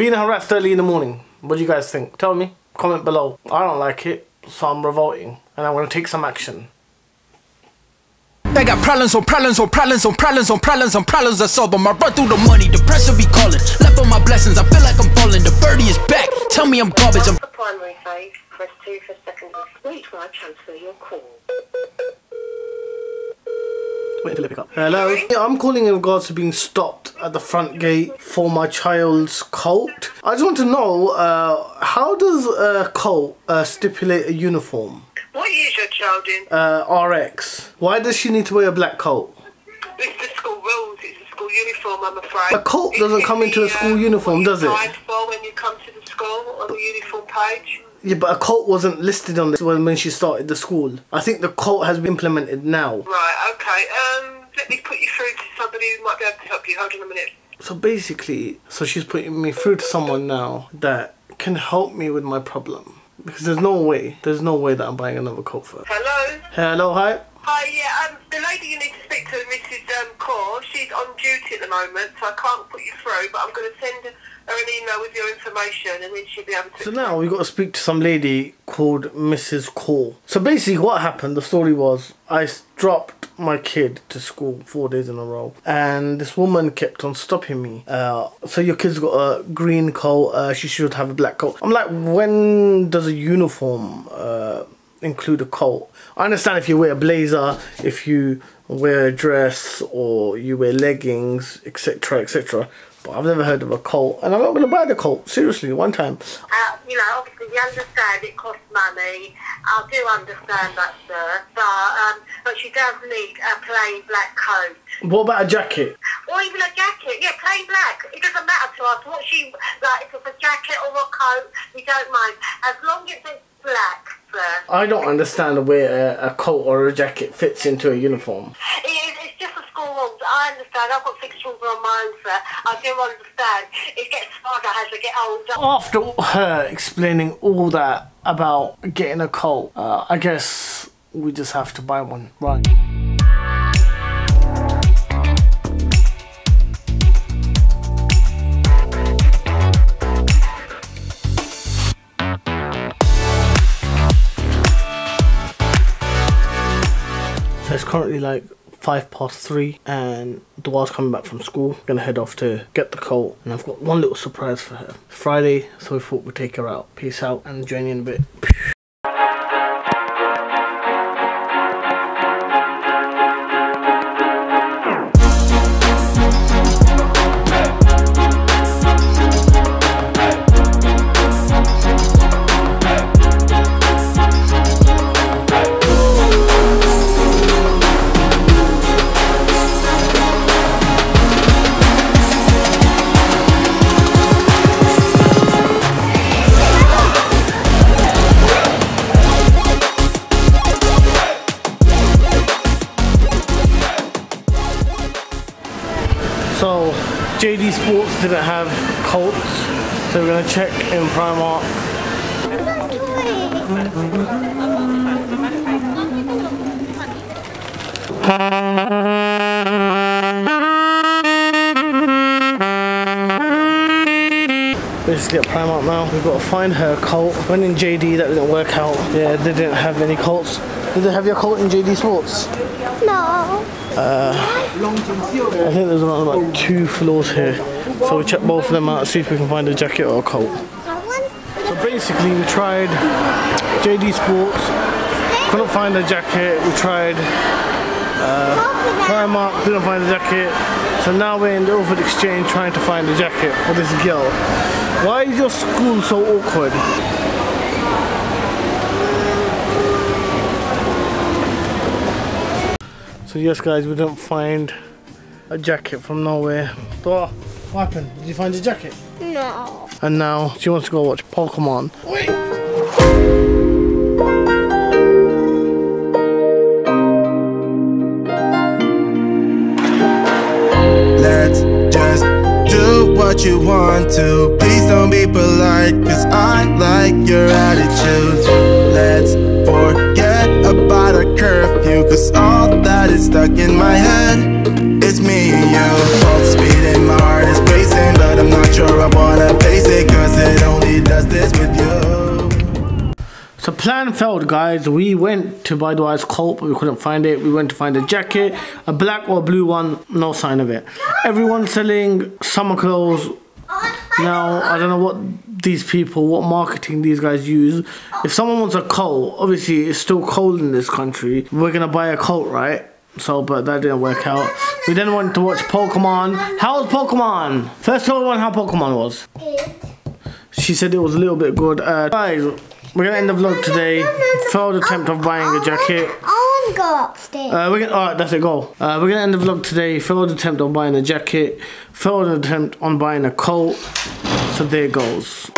Being harassed early in the morning. What do you guys think? Tell me. Comment below. I don't like it, so I'm revolting. And I'm going to take some action. They got problems on problems on problems on problems on problems on problems I solve them. I run through the money, the pressure be calling. Left on my blessings, I feel like I'm falling. The birdie is back. Tell me I'm garbage. I'm For primary phase, press 2 for secondary. Wait while I transfer your call. Wait till I pick up. Hello. I'm calling in regards to being stopped at the front gate for my child's coat. I just want to know uh, how does a coat uh, stipulate a uniform? What year your child in? Uh, RX. Why does she need to wear a black coat? It's the school rules. It's a school uniform, I'm afraid. A coat doesn't It's come into a school um, uniform, does it? when you come to the school on the uniform page. Yeah, but a coat wasn't listed on this when, when she started the school. I think the coat has been implemented now. Right, okay. Um, let me put you through to somebody who might be able to help you. Hold on a minute. So basically, so she's putting me through to someone now that can help me with my problem. Because there's no way, there's no way that I'm buying another coat for. Hello? Hello, hi. The lady you need to speak to, Mrs. Um, Core, she's on duty at the moment, so I can't put you through, but I'm going to send her an email with your information and then she'll be able to... So now we've got to speak to some lady called Mrs. Cole. So basically, what happened? The story was I dropped my kid to school four days in a row, and this woman kept on stopping me. Uh, so your kid's got a green coat. Uh, she should have a black coat. I'm like, when does a uniform uh, include a coat? I understand if you wear a blazer, if you wear a dress, or you wear leggings, etc., etc. But I've never heard of a coat, and I'm not going to buy the coat. Seriously, one time. Uh, you know, obviously we understand it costs money. I do understand that, sir. But, um, but she does need a plain black coat. What about a jacket? Or even a jacket. Yeah, plain black. It doesn't matter to us what she, like, if it's a jacket or a coat, we don't mind. As long as it's black. I don't understand the way a, a coat or a jacket fits into a uniform. It is, it's just a school rules. I understand. I've got six children of my own, sir. I do understand. It gets harder as they get older. After her explaining all that about getting a coat, uh, I guess we just have to buy one, right? So it's currently like five past three, and Dwar's coming back from school. Gonna head off to get the coat, and I've got one little surprise for her. Friday, so we thought we'd take her out. Peace out, and join you in a bit. So JD Sports didn't have coats, so we're gonna check in Primark. Basically at Primark now, we've got to find her coat. Went in JD, that didn't work out. Yeah, they didn't have any coats. Did they have your coat in JD Sports? No. I think there's around like two floors here. So we check both of them out, see if we can find a jacket or a coat. So basically we tried JD Sports, couldn't find a jacket, we tried uh, Primark, didn't find a jacket. So now we're in the Ilford Exchange trying to find a jacket for this girl. Why is your school so awkward? So yes guys, we didn't find a jacket from nowhere. Dora, what happened? Did you find a jacket? No. And now she wants to go watch Pokemon. Let's just do what you want to. Please don't be polite, cause I like your attitude. Let's forget not a curfew Cause all that is stuck in my head It's me and you Both and my heart is pacing But I'm not sure I wanna pace it Cause it only does this with you So plan failed guys, we went to buy Budweiser Colt but we couldn't find it. We went to find a jacket, a black or blue one, no sign of it. Everyone selling summer clothes now. I don't know what these people, what marketing these guys use. If someone wants a Colt, obviously it's still cold in this country. We're gonna buy a Colt, right? So, but that didn't work out. We then went to watch Pokemon. How was Pokemon? First tell everyone how Pokemon was. She said it was a little bit good. Uh, guys, we're gonna end the vlog today. Failed attempt of buying a jacket go upstairs. Uh, we're gonna, all right, that's it, go. Uh, we're going to end the vlog today. Failed attempt on buying a jacket. Failed attempt on buying a coat. So there goes.